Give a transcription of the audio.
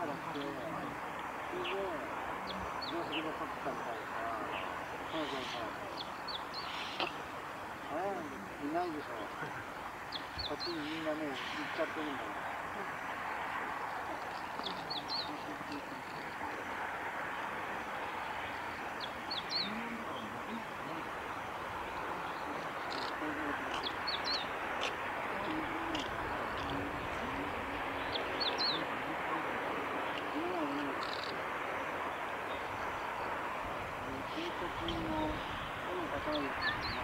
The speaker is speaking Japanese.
から来て、それで、定石で取ったみたいなさ、そうそうそう。えいないでしょ。こっちにみんなね、行っちゃってるんだよ。の、このい。